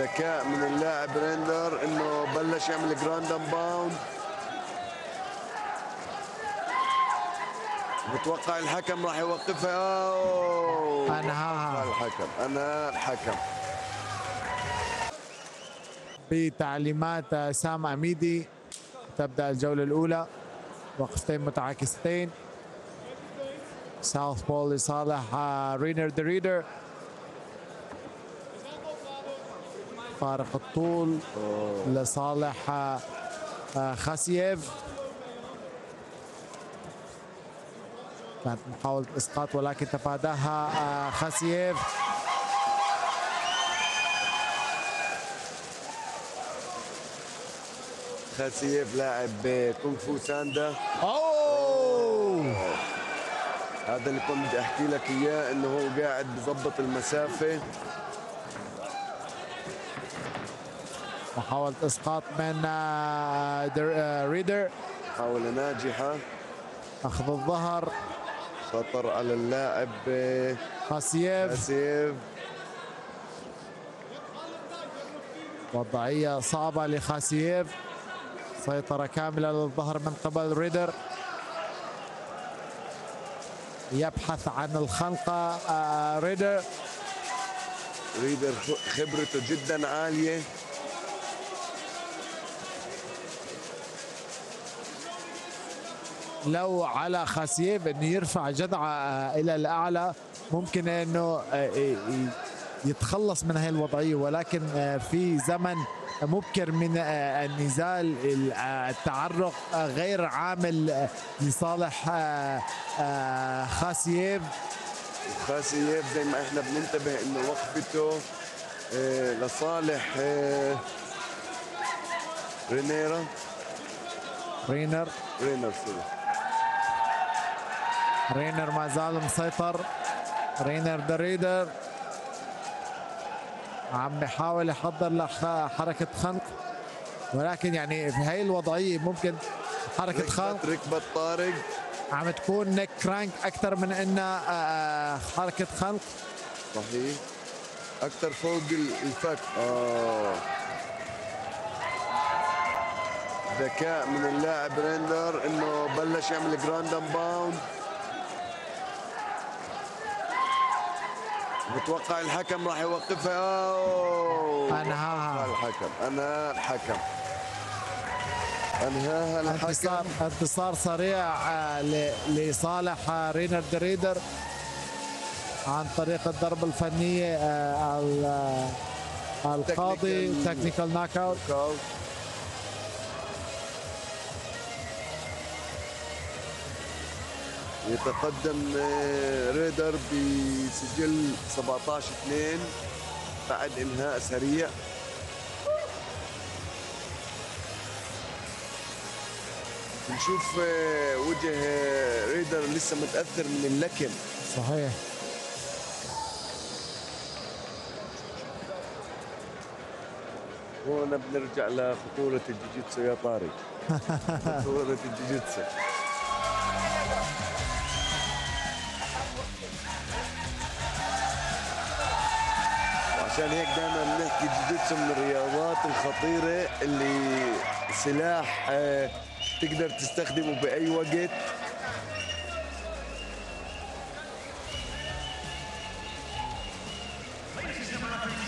ذكاء من اللاعب ريدر إنه بلش يعمل ground and pound متوقع الحكم راح يوقفها. أوه. أنهاها. الحكم. انهى الحكم بتعليمات سام أميدي تبدأ الجولة الأولى. وقفتين متعاكستين. southpaw لصالح رينر ذا ريدر فارق الطول لصالح آه، آه، خاسييف. كانت محاولة إسقاط ولكن تفاداها آه، خاسييف. خاسيف لاعب كونغ فو ساندا. أوه! هذا اللي كنت بدي أحكي لك إياه إنه هو قاعد بظبط المسافة. محاولة إسقاط من آه، آه، ريدر. محاوله ناجحة. أخذ الظهر. خطر على اللاعب آه، خاسييف. خاسيف وضعية صعبة لخاسييف. سيطرة كاملة للظهر من قبل ريدر. يبحث عن الخنقة ريدر. ريدر خبرته جدا عالية. لو على خاسييف انه يرفع جذعه آه، إلى الأعلى ممكن إنه آه، يتخلص من هذه الوضعيه ولكن آه، في زمن مبكر من النزال ال- التعرق غير عامل لصالح خاسييف خاسيف زي ما إحنا بننتبه إنه وقفته لصالح رينيرا. رينر. رينر sorry. رينر ما زال مسيطر. رينر ذا ريدر. عم بيحاول يحضر لحركة خنق. ولكن يعني في هاي الوضعية ممكن حركة خنق رقبة طارق عم تكون neck crank أكثر من إنها آه، حركة خنق. صحيح. أكثر فوق ال- الفك. آه. ذكاء من اللاعب ريدر إنه بلش يعمل ground and pound متوقع الحكم راح يوقفها. أوه. أنهاها. الحكم. انهى الحكم. أنهاها انتصار الحكم. انتصار سريع آه، لصالح آه، رينر ذا ريدر عن طريق الضربة الفنية آه، ال- القاضي technical knockout يتقدم آه، ريدر بسجل 17 2 بعد انهاء سريع. نشوف آه، وجه ريدر لسه متأثر من اللكم. صحيح. هون بنرجع لخطورة الجوجيتسو يا طارق. خطورة الجوجيتسو وعشان هيك دائما بنحكي الجوجيتسو من الرياضات الخطيرة اللي سلاح آه، تقدر تستخدمه بأي وقت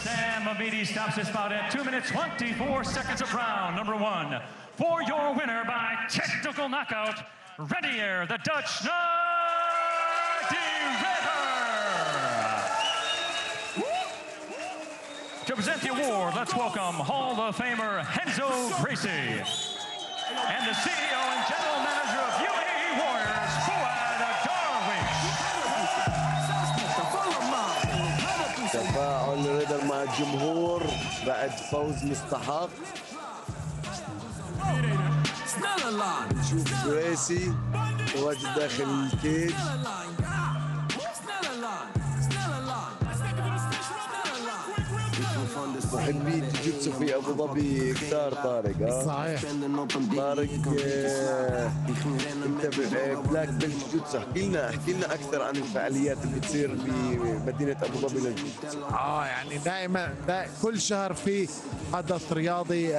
Sam Amidi stops his bout at 2 minutes 24 seconds of round number one. For your winner by technical knockout, Renier, the Dutch Diver. To present the award, let's welcome Hall of Famer Henzo Gracie and the CEO and General Manager of UAE Warriors, Fuad Darwish. تفاعل ريدر مع الجمهور بعد فوز مستحق Snelle line. شوف جريسي تواجد داخل الكيج محبي الجوجيتسو في أبو ظبي كثار طارق ها صحيح. طارق آه، انت ب- آه، black belt جوجيتسو. احكي لنا احكي لنا أكثر عن الفعاليات اللي بتصير بمدينه أبو ظبي للجوجيتسو. آه يعني دائما دا كل شهر في حدث رياضي